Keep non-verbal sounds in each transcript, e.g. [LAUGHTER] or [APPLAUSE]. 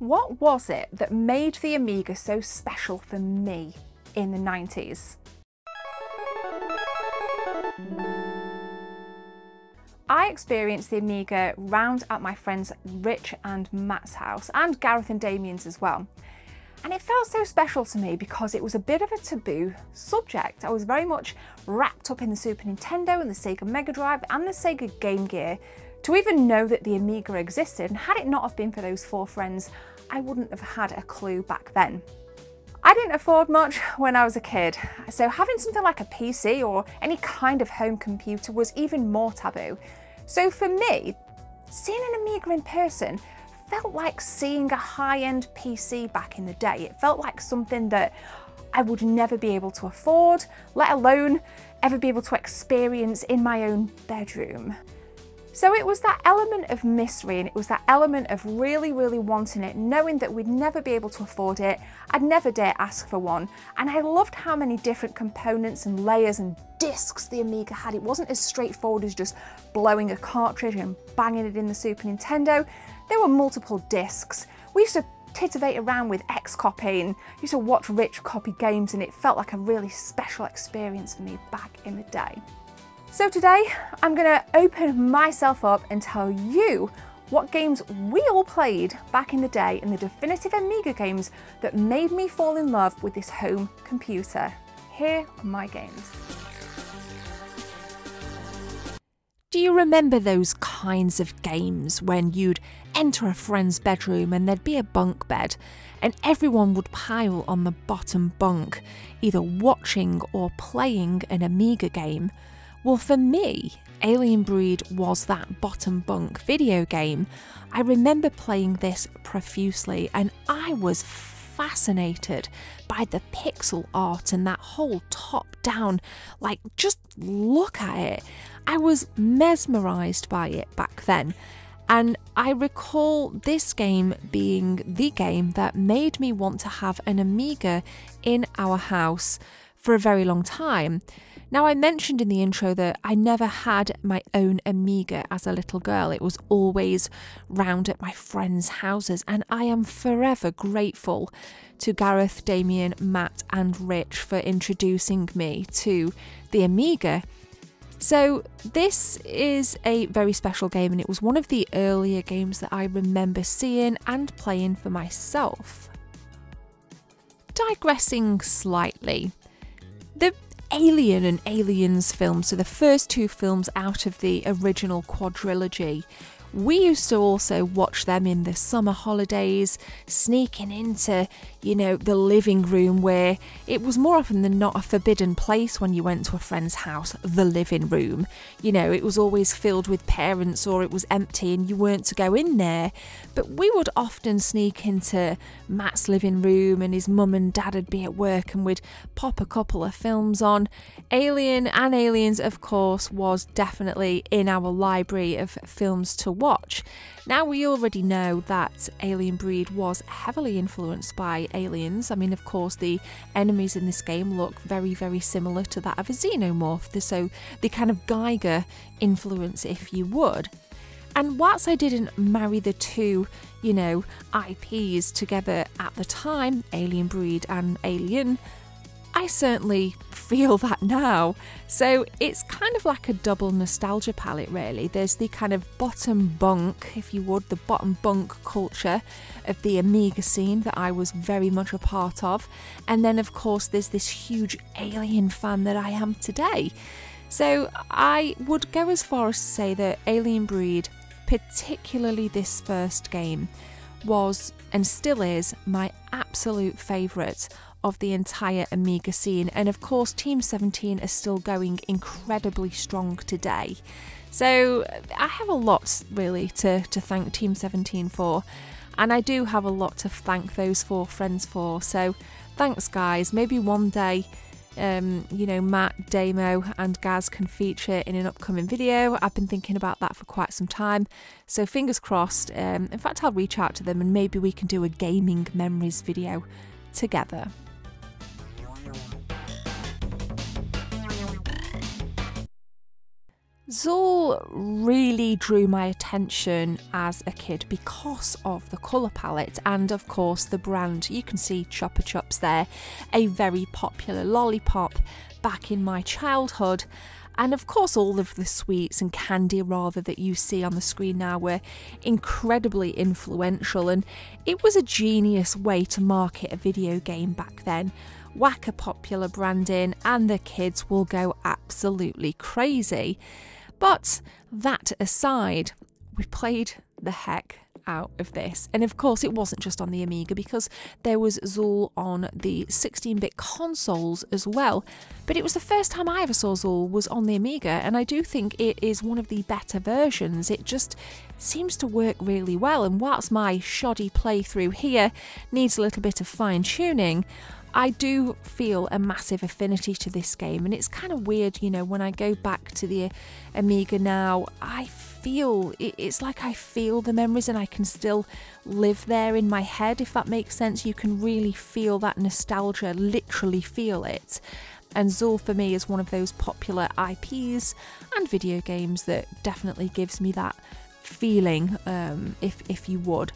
What was it that made the Amiga so special for me in the 90s? I experienced the Amiga round at my friends Rich and Matt's house, and Gareth and Damien's as well. And it felt so special to me because it was a bit of a taboo subject. I was very much wrapped up in the Super Nintendo and the Sega Mega Drive and the Sega Game Gear. To even know that the Amiga existed, and had it not have been for those four friends, I wouldn't have had a clue back then. I didn't afford much [LAUGHS] when I was a kid, so having something like a PC or any kind of home computer was even more taboo. So for me, seeing an Amiga in person felt like seeing a high-end PC back in the day. It felt like something that I would never be able to afford, let alone ever be able to experience in my own bedroom. So it was that element of mystery and it was that element of really, really wanting it, knowing that we'd never be able to afford it. I'd never dare ask for one. And I loved how many different components and layers and discs the Amiga had. It wasn't as straightforward as just blowing a cartridge and banging it in the Super Nintendo. There were multiple discs. We used to titivate around with X-Copy and used to watch Rich copy games and it felt like a really special experience for me back in the day. So today I'm to open myself up and tell you what games we all played back in the day and the definitive Amiga games that made me fall in love with this home computer. Here are my games. Do you remember those kinds of games when you'd enter a friend's bedroom and there'd be a bunk bed and everyone would pile on the bottom bunk, either watching or playing an Amiga game? Well, for me, Alien Breed was that bottom bunk video game. I remember playing this profusely and I was fascinated by the pixel art and that whole top down, like, just look at it. I was mesmerized by it back then. And I recall this game being the game that made me want to have an Amiga in our house for a very long time. Now, I mentioned in the intro that I never had my own Amiga as a little girl. It was always round at my friends' houses, and I am forever grateful to Gareth, Damien, Matt, and Rich for introducing me to the Amiga. So, this is a very special game, and it was one of the earlier games that I remember seeing and playing for myself. Digressing slightly, Alien and Aliens films, so the first two films out of the original quadrilogy, we used to also watch them in the summer holidays, sneaking into, you know, the living room where it was more often than not a forbidden place when you went to a friend's house, the living room. You know, it was always filled with parents or it was empty and you weren't to go in there. But we would often sneak into Matt's living room and his mum and dad would be at work and we'd pop a couple of films on. Alien and Aliens, of course, was definitely in our library of films to watch. Now, we already know that Alien Breed was heavily influenced by aliens. I mean, of course, the enemies in this game look very, very similar to that of a xenomorph, so the kind of Geiger influence, if you would. And whilst I didn't marry the two, you know, IPs together at the time, Alien Breed and Alien, I certainly feel that now. So it's kind of like a double nostalgia palette, really. There's the kind of bottom bunk, if you would, the bottom bunk culture of the Amiga scene that I was very much a part of. And then, of course, there's this huge alien fan that I am today. So I would go as far as to say that Alien Breed, particularly this first game, was and still is my absolute favourite of the entire Amiga scene. And of course, Team 17 is still going incredibly strong today. So I have a lot really to, to thank Team 17 for. And I do have a lot to thank those four friends for. So thanks, guys. Maybe one day, um, you know, Matt, Damo, and Gaz can feature in an upcoming video. I've been thinking about that for quite some time. So fingers crossed. Um, in fact, I'll reach out to them and maybe we can do a gaming memories video together. Zool really drew my attention as a kid because of the colour palette and, of course, the brand. You can see Chupa Chups there, a very popular lollipop back in my childhood. And of course, all of the sweets and candy, rather, that you see on the screen now were incredibly influential, and it was a genius way to market a video game back then. Whack a popular brand in, and the kids will go absolutely crazy. But that aside, we played the heck out of this. And of course, it wasn't just on the Amiga because there was Zool on the 16 bit consoles as well. But it was the first time I ever saw Zool was on the Amiga, and I do think it is one of the better versions. It just seems to work really well, and whilst my shoddy playthrough here needs a little bit of fine tuning, I do feel a massive affinity to this game, and it's kind of weird, you know, when I go back to the Amiga now, I feel it's like I feel the memories and I can still live there in my head, if that makes sense. You can really feel that nostalgia, literally feel it. And Zool for me is one of those popular IPs and video games that definitely gives me that feeling, um, if if you would.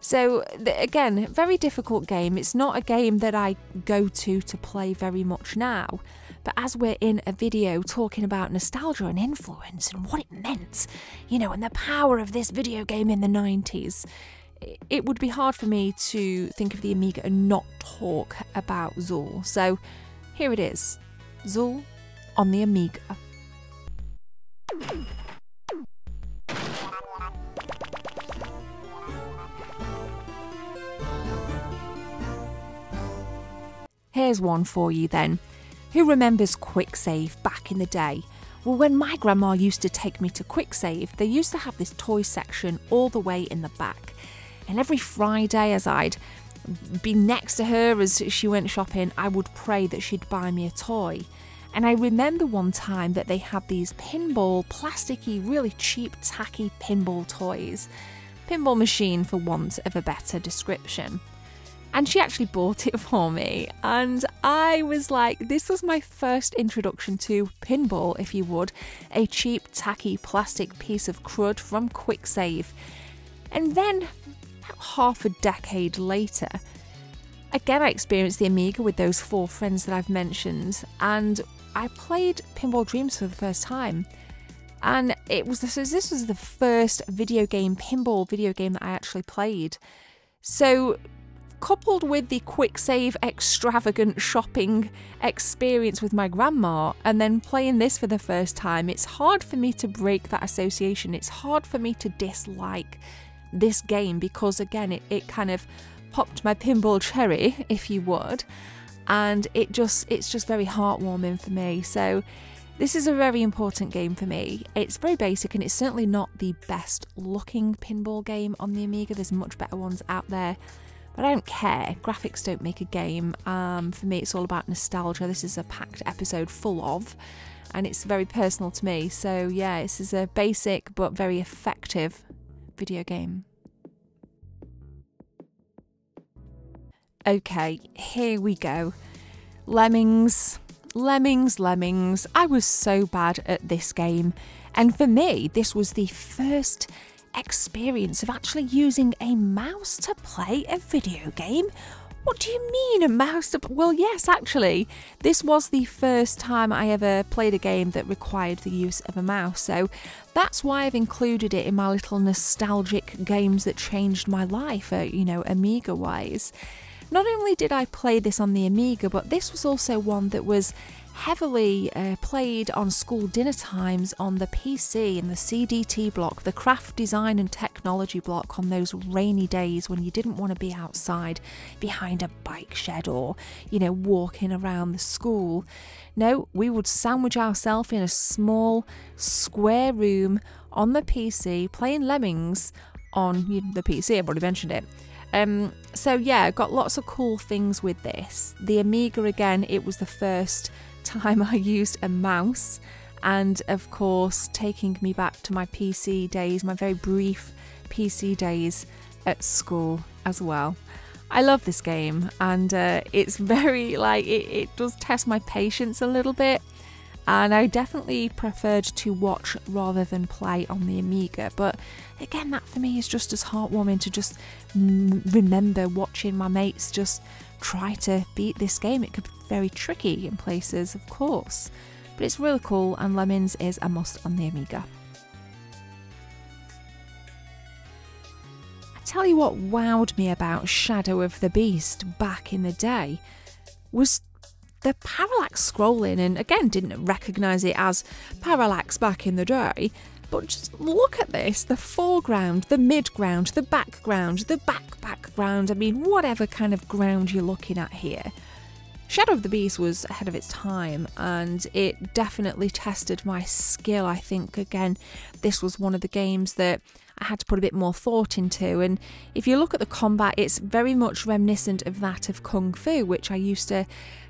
So, again, very difficult game. It's not a game that I go to to play very much now. But as we're in a video talking about nostalgia and influence and what it meant, you know, and the power of this video game in the 90s, it would be hard for me to think of the Amiga and not talk about Zool. So here it is Zool on the Amiga. Here's one for you then. Who remembers Quick Save back in the day? Well, when my grandma used to take me to Quick Save, they used to have this toy section all the way in the back. And every Friday, as I'd be next to her as she went shopping, I would pray that she'd buy me a toy. And I remember one time that they had these pinball, plasticky, really cheap, tacky pinball toys. Pinball machine, for want of a better description and she actually bought it for me. And I was like, this was my first introduction to pinball, if you would, a cheap, tacky plastic piece of crud from Quick Save. And then, half a decade later, again I experienced the Amiga with those four friends that I've mentioned, and I played Pinball Dreams for the first time. And it was this, this was the first video game, pinball video game that I actually played. So coupled with the quick save extravagant shopping experience with my grandma and then playing this for the first time, it's hard for me to break that association. It's hard for me to dislike this game because, again, it, it kind of popped my pinball cherry, if you would, and it just it's just very heartwarming for me. So this is a very important game for me. It's very basic and it's certainly not the best looking pinball game on the Amiga. There's much better ones out there. But I don't care. Graphics don't make a game. Um, for me, it's all about nostalgia. This is a packed episode full of, and it's very personal to me. So, yeah, this is a basic but very effective video game. Okay, here we go. Lemmings. Lemmings, Lemmings. I was so bad at this game. And for me, this was the first experience of actually using a mouse to play a video game? What do you mean, a mouse to. Well, yes, actually, this was the first time I ever played a game that required the use of a mouse, so that's why I've included it in my little nostalgic games that changed my life, uh, you know, Amiga wise. Not only did I play this on the Amiga, but this was also one that was heavily uh, played on school dinner times on the PC in the CDT block, the craft design and technology block on those rainy days when you didn't want to be outside behind a bike shed or, you know, walking around the school. No, we would sandwich ourselves in a small square room on the PC playing Lemmings on the PC, I've already mentioned it. Um, so yeah, got lots of cool things with this. The Amiga again, it was the first time [LAUGHS] I used a mouse, and of course, taking me back to my PC days, my very brief PC days at school as well. I love this game, and uh, it's [LAUGHS] very like it, it does test my patience a little bit. and I definitely preferred to watch rather than play on the Amiga. But again, that for me is just as heartwarming to just remember watching my mates just try to beat this game. It could be very tricky in places, of course, but it's really cool, and Lemmings is a must on the Amiga. I tell you what wowed me about Shadow of the Beast back in the day was the parallax scrolling, and again, didn't recognise it as parallax back in the day. But just look at this the foreground, the midground, the background, the back background. I mean, whatever kind of ground you're looking at here. Shadow of the Beast was ahead of its time and it definitely tested my skill. I think, again, this was one of the games that I had to put a bit more thought into. And if you look at the combat, it's very much reminiscent of that of Kung Fu, which I used to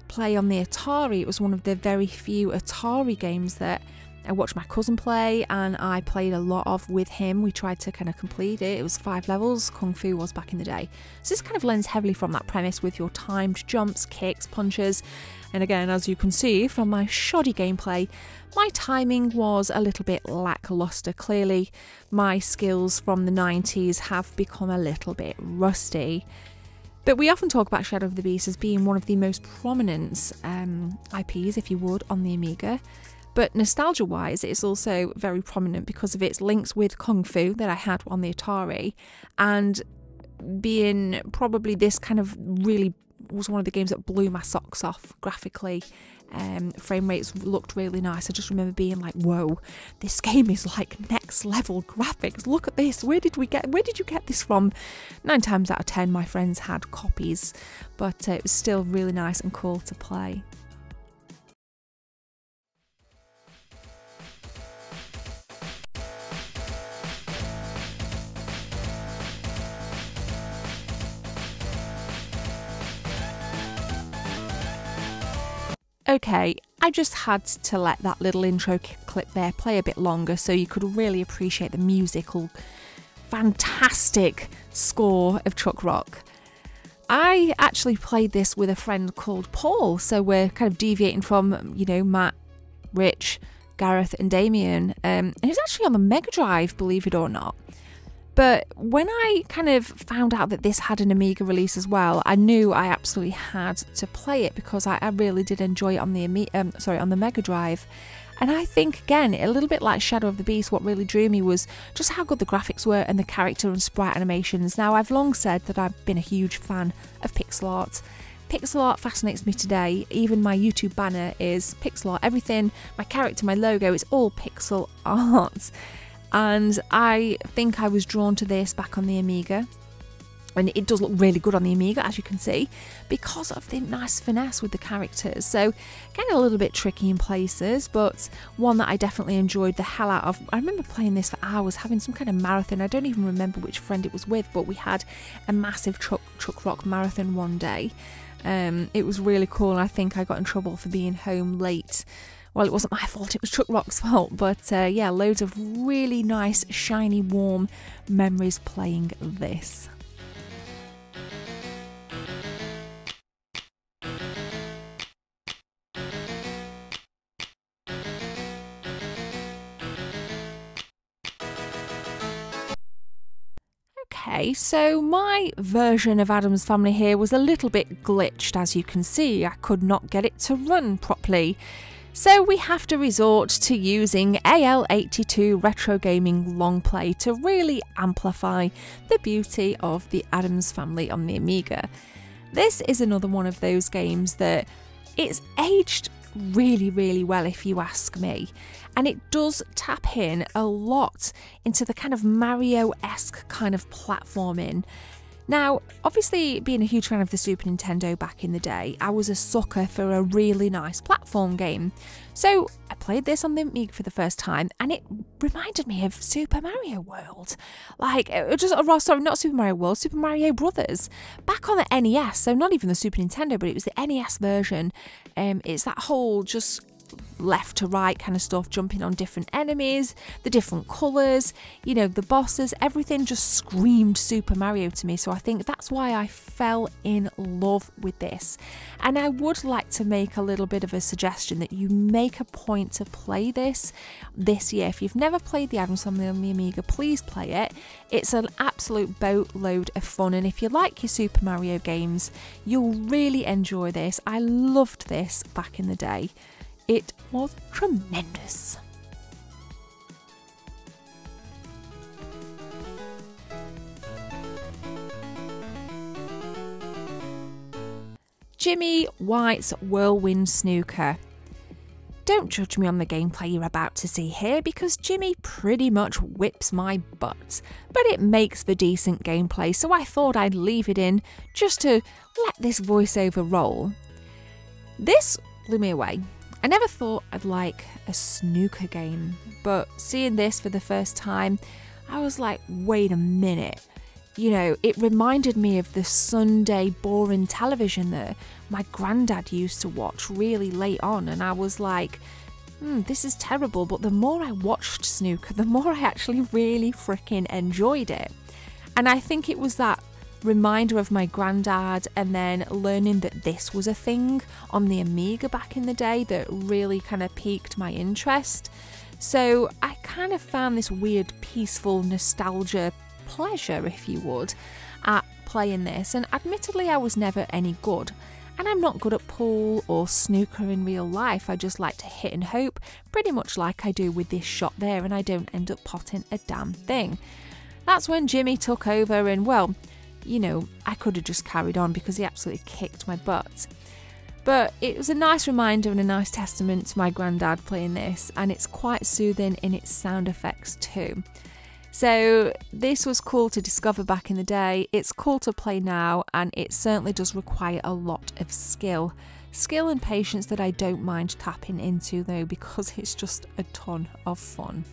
play on the Atari. It was one of the very few Atari games that I watched my cousin play and I played a lot of with him. We tried to kind of complete it. It was five levels, Kung Fu was back in the day. So this kind of lends heavily from that premise with your timed jumps, kicks, punches. And again, as you can see from my shoddy gameplay, my timing was a little bit lackluster. Clearly, my skills from the 90s have become a little bit rusty. But we often talk about Shadow of the Beast as being one of the most prominent um, IPs, if you would, on the Amiga. But nostalgia wise, it's also very prominent because of its links with Kung Fu that I had on the Atari and being probably this kind of really was one of the games that blew my socks off graphically. Um, frame rates looked really nice. I just remember being like, "Whoa, this game is like next level graphics. Look at this. Where did we get? Where did you get this from?" Nine times out of ten, my friends had copies, but uh, it was still really nice and cool to play. Okay, I just had to let that little intro clip there play a bit longer so you could really appreciate the musical, fantastic score of Chuck Rock. I actually played this with a friend called Paul, so we're kind of deviating from, you know, Matt, Rich, Gareth, and Damien. Um, and it's actually on the Mega Drive, believe it or not. But when I kind of found out that this had an Amiga release as well, I knew I absolutely had to play it because I, I really did enjoy it on the Ami- um, sorry on the Mega Drive. And I think again, a little bit like Shadow of the Beast, what really drew me was just how good the graphics were and the character and sprite animations. Now, I've long said that I've been a huge fan of pixel art. Pixel art fascinates me today. Even my YouTube banner is pixel art. Everything, my character, my logo, is all pixel [LAUGHS] art and I think I was drawn to this back on the Amiga. And it does look really good on the Amiga, as you can see, because of the nice finesse with the characters. So, getting a little bit tricky in places, but one that I definitely enjoyed the hell out of. I remember playing this for hours, having some kind of marathon. I don't even remember which friend it was with, but we had a massive Chuck, Chuck Rock marathon one day. Um, it was really cool, I think I got in trouble for being home late well, it wasn't my fault, it was Chuck Rock's fault. But uh, yeah, loads of really nice, shiny, warm memories playing this. Okay, so my version of Addams Family here was a little bit glitched, as you can see. I could not get it to run properly. So we have to resort to using AL82 Retro Gaming Long Play to really amplify the beauty of the Addams family on the Amiga. This is another one of those games that it's aged really, really well, if you ask me. And it does tap in a lot into the kind of Mario esque kind of platforming. Now, obviously, being a huge fan of the Super Nintendo back in the day, I was a sucker for a really nice platform game. So I played this on the Amiga for the first time, and it reminded me of Super Mario World. Like, just, oh, sorry, not Super Mario World, Super Mario Brothers. Back on the NES, so not even the Super Nintendo, but it was the NES version. Um, it's that whole just left to right kind of stuff, jumping on different enemies, the different colours, you know, the bosses, everything just screamed Super Mario to me. So I think that's why I fell in love with this. And I would like to make a little bit of a suggestion that you make a point to play this this year. If you've never played the Addams Family on the Amiga, please play it. It's an absolute boatload of fun. And if you like your Super Mario games, you'll really enjoy this. I loved this back in the day. It was tremendous. Jimmy White's Whirlwind Snooker. Don't judge me on the gameplay you're about to see here because Jimmy pretty much whips my butt, but it makes for decent gameplay, so I thought I'd leave it in just to let this voiceover roll. This blew me away. I never thought I'd like a snooker game, but seeing this for the first time, I was like, wait a minute. You know, it reminded me of the Sunday boring television that my granddad used to watch really late on, and I was like, hmm, this is terrible. But the more I watched snooker, [LAUGHS] the more I actually really freaking enjoyed it. And I think it was that reminder of my granddad and then learning that this was a thing on the Amiga back in the day that really kind of piqued my interest. So I kind of found this weird, peaceful nostalgia pleasure, if you would, at playing this. And admittedly, I was never any good. And I'm not good at pool or snooker in real life. I just like to hit and hope, pretty much like I do with this shot there, and I don't end up potting a damn thing. That's when Jimmy took over, and well, you know, I could have just carried on because he absolutely kicked my butt. But it was a nice reminder and a nice testament to my granddad playing this, and it's quite soothing in its sound effects too. So, this was cool to discover back in the day. It's cool to play now, and it certainly does require a lot of skill. Skill and patience that I don't mind tapping into though, because [LAUGHS] it's just a ton of fun.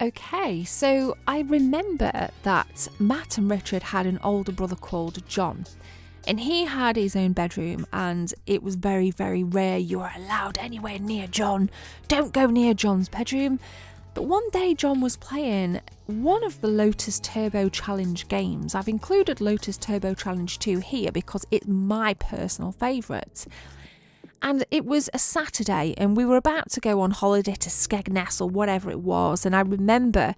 Okay, so I remember that Matt and Richard had an older brother called John, and he had his own bedroom, and it was very, very rare you were allowed anywhere near John. Don't go near John's bedroom. But one day, John was playing one of the Lotus Turbo Challenge games. I've included Lotus Turbo Challenge 2 here because it's my personal favourite. And it was a Saturday, and we were about to go on holiday to Skegness or whatever it was. And I remember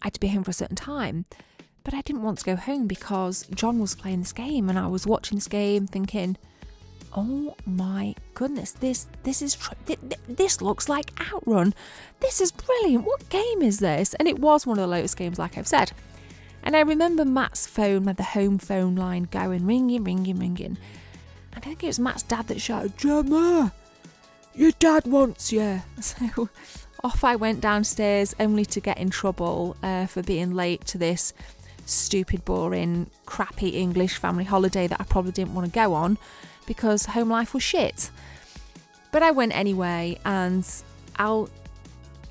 I had to be home for a certain time, but I didn't want to go home because John was playing this game, and I was watching this game thinking, "Oh my goodness, this this is tr- this looks like Outrun. This is brilliant. What game is this?" And it was one of the latest games, like I've said. And I remember Matt's phone, the home phone line going ringing, ringing, ringing. I think it was Matt's dad that shouted, Gemma, your dad wants you. [LAUGHS] So off I went downstairs, only to get in trouble uh, for being late to this stupid, boring, crappy English family holiday that I probably didn't want to go on because home life was shit. But I went anyway, and I'll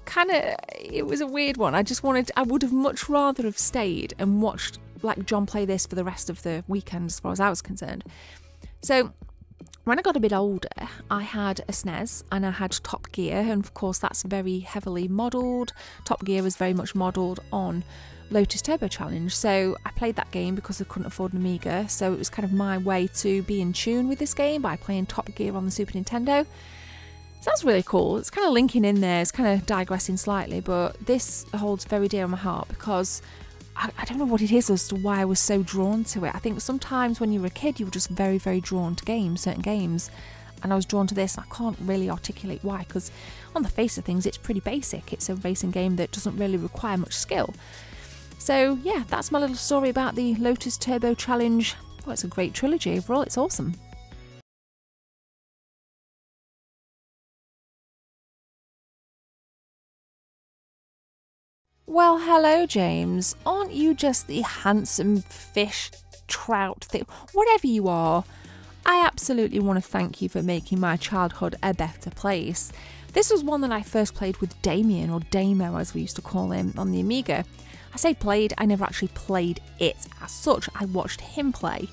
kind of, it was a weird one. I just wanted, I would have much rather have stayed and watched like John play this for the rest of the weekend as far as I was concerned. So when I got a bit older, I had a SNES and I had Top Gear, and of course, that's very heavily modelled. Top Gear was very much modelled on Lotus Turbo Challenge, so I played that game because I couldn't afford an Amiga, so it was kind of my way to be in tune with this game by playing Top Gear on the Super Nintendo. So that's really cool. It's kind of linking in there, it's kind of digressing slightly, but this holds very dear on my heart because I, I, don't know what it is as to why I was so drawn to it. I think sometimes when you were a kid, you were just very, very drawn to games, certain games. And I was drawn to this, and I can't really articulate why, because on the face of things, it's pretty basic. It's a racing game that doesn't really require much skill. So, yeah, that's my little story about the Lotus Turbo Challenge. Well, it's a great trilogy overall, it's awesome. Well, hello, James. Aren't you just the handsome fish, trout thing? Whatever you are, I absolutely want to thank you for making my childhood a better place. This was one that I first played with Damien, or Damo as we used to call him, on the Amiga. I say played, I never actually played it as such, I watched him play.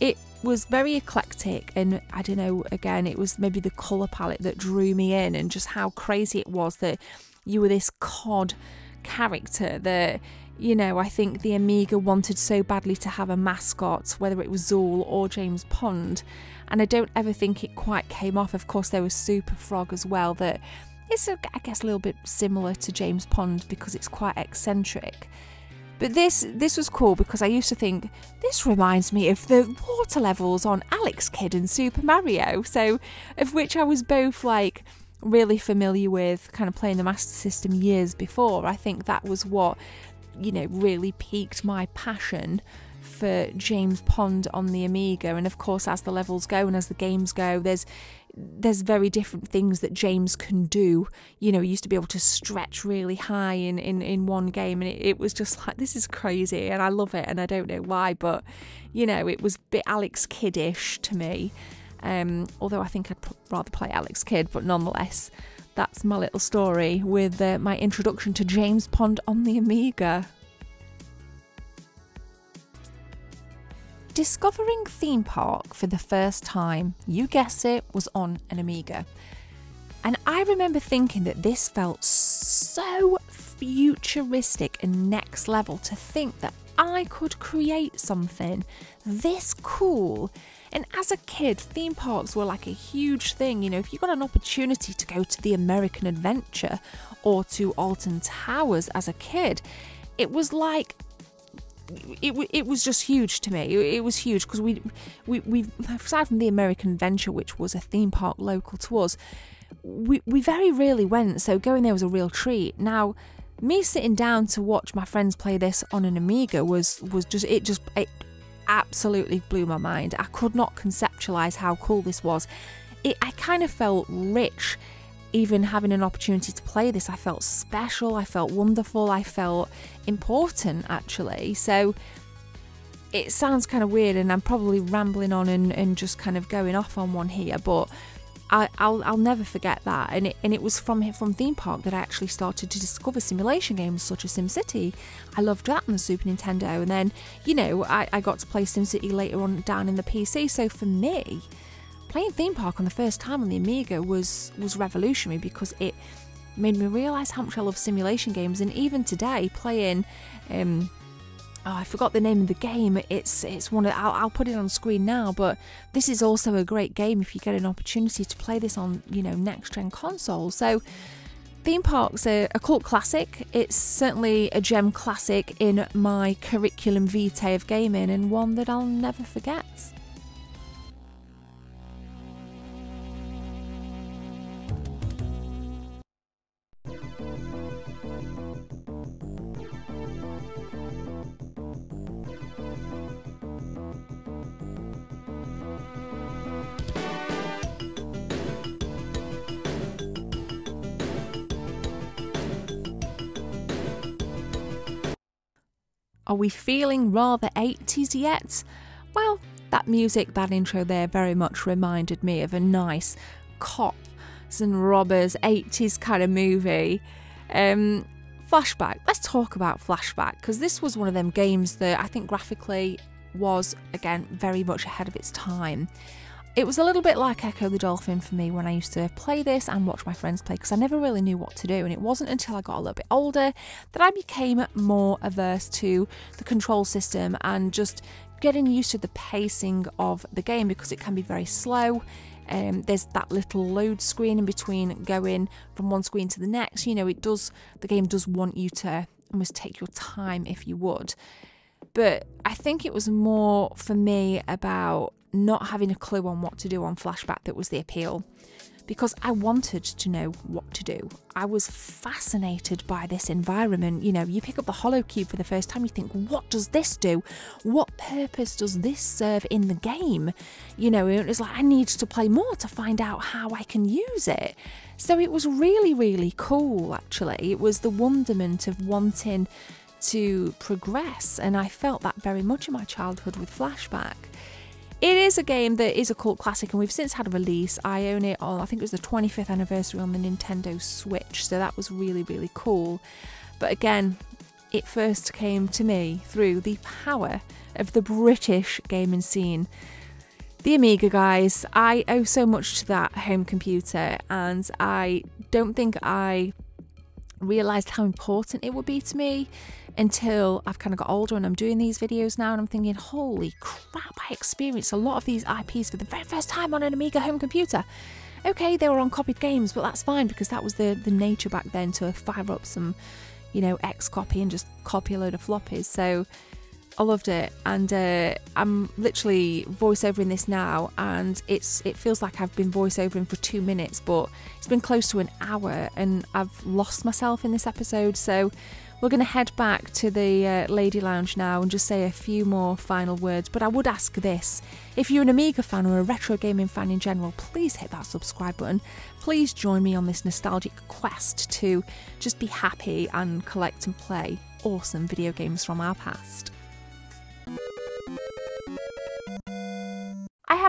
It was very eclectic, and I don't know, again, it was maybe the colour palette that drew me in, and just how crazy it was that you were this COD character that you know, I think the Amiga wanted so badly to have a mascot, whether it was Zool or James Pond, and I don't ever think it quite came off. Of course, there was Super Frog as well, that is, I guess, a little bit similar to James Pond because it's quite eccentric. But this this was cool because I used to think this reminds me of the water levels on Alex Kidd and Super Mario, so of which I was both like really familiar with kind of playing the Master System years before. I think that was what you know, really piqued my passion for James Pond on the Amiga. And of course, as the levels go and as the games go, there's there's very different things that James can do. You know, he used to be able to stretch really high in, in, in one game, and it, it was just like, this is crazy, and I love it, and I don't know why, but you know, it was a bit Alex Kiddish to me. Um, although I think I'd rather play Alex Kidd, but nonetheless, that's my little story with uh, my introduction to James Pond on the Amiga. Discovering Theme Park for the first time, you guess it, was on an Amiga. And I remember thinking that this felt so futuristic and next level to think that I could create something this cool and as a kid, theme parks were like a huge thing. You know, if you got an opportunity to go to the American Adventure or to Alton Towers as a kid, it was like it, it was just huge to me. It, was huge because we, we, we, aside from the American Adventure, which was a theme park local to us, we, we very rarely went. So going there was a real treat. Now, me sitting down to watch my friends play this on an Amiga was was just it just it absolutely blew my mind. I could not conceptualize how cool this was. It, I kind of felt rich even having an opportunity to play this. I felt special, I felt wonderful, I felt important actually. So it sounds kind of weird, and I'm probably rambling on and, and just kind of going off on one here, but I, will I'll never forget that. And it, and it was from from theme park that I actually started to discover simulation games such as SimCity. I loved that on the Super Nintendo, and then you know I, I got to play SimCity later on down in the PC. So for me, playing theme park on the first time on the Amiga was was revolutionary because it made me realise how much I love simulation games. And even today, playing. Um, oh, I forgot the name of the game. It's it's one of I'll, I'll, put it on screen now, but this is also a great game if you get an opportunity to play this on you know next gen consoles. So. Theme Park's a, a cult classic. It's certainly a gem classic in my curriculum vitae of gaming and one that I'll never forget. Are we feeling rather 80s yet? Well, that music, that intro there very much reminded me of a nice cops and robbers 80s kind of movie. Um, flashback. Let's talk about flashback because this was one of them games that I think graphically was again very much ahead of its time. It was a little bit like Ecco the Dolphin for me when I used to play this and watch my friends play because I never really knew what to do. And it wasn't until I got a little bit older that I became more averse to the control system and just getting used to the pacing of the game because it can be very slow. Um, there's that little load screen in between going from one screen to the next. You know, it does, the game does want you to almost take your time if you would. But I think it was more for me about not having a clue on what to do on flashback that was the appeal because I wanted to know what to do. I was fascinated by this environment. You know, you pick up the Holocube for the first time, you think, what does this do? What purpose does this serve in the game? You know, it was like, I need to play more to find out how I can use it. So it was really, really cool, actually. It was the wonderment of wanting to progress, and I felt that very much in my childhood with Flashback it is a game that is a cult classic, and we've since had a release. I own it on, I think it was the 25th anniversary on the Nintendo Switch, so that was really, really cool. But again, it first came to me through the power of the British gaming scene. The Amiga guys, I owe so much to that home computer, and I don't think I realised how important it would be to me until I've kind of got older and I'm doing these videos now and I'm thinking, holy crap, I experienced a lot of these IPs for the very first time on an Amiga home computer. Okay, they were on copied games, but that's fine because that was the, the nature back then to fire up some, you know, X copy and just copy a load of floppies. So I loved it, and uh, I'm literally voiceovering this now, and it's it feels like I've been voiceovering for two minutes, but it's been close to an hour, and I've lost myself in this episode. So we're going to head back to the uh, Lady Lounge now and just say a few more final words. But I would ask this if you're an Amiga fan or a retro gaming fan in general, please hit that subscribe button. Please join me on this nostalgic quest to just be happy and collect and play awesome video games from our past.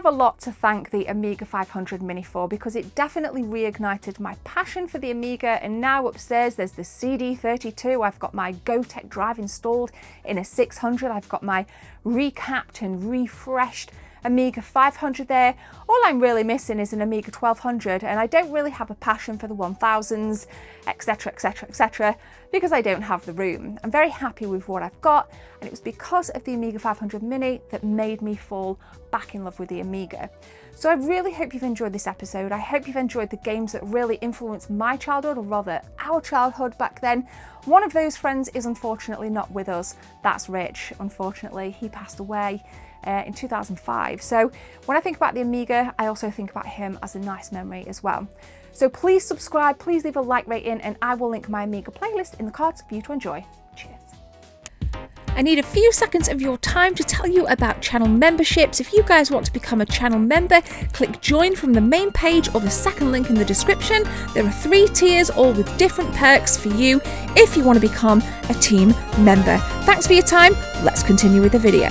Have a lot to thank the Amiga 500 Mini for because it definitely reignited my passion for the Amiga and now upstairs there's the CD32, I've got my Gotek drive installed in a 600, I've got my recapped and refreshed Amiga 500 there. All I'm really missing is an Amiga 1200 and I don't really have a passion for the 1000s, etc, etc, etc, because I don't have the room. I'm very happy with what I've got and it was because of the Amiga 500 Mini that made me fall back in love with the Amiga. So I really hope you've enjoyed this episode. I hope you've enjoyed the games that really influenced my childhood, or rather our childhood back then. One of those friends is unfortunately not with us. That's Rich. Unfortunately, he passed away uh, in 2005. So when I think about the Amiga, I also think about him as a nice memory as well. So please subscribe, please leave a like rating, and I will link my Amiga playlist in the cards for you to enjoy. Cheers. I need a few seconds of your time to tell you about channel memberships. If you guys want to become a channel member, click join from the main page or the second link in the description. There are three tiers, all with different perks for you if you want to become a team member. Thanks for your time. Let's continue with the video.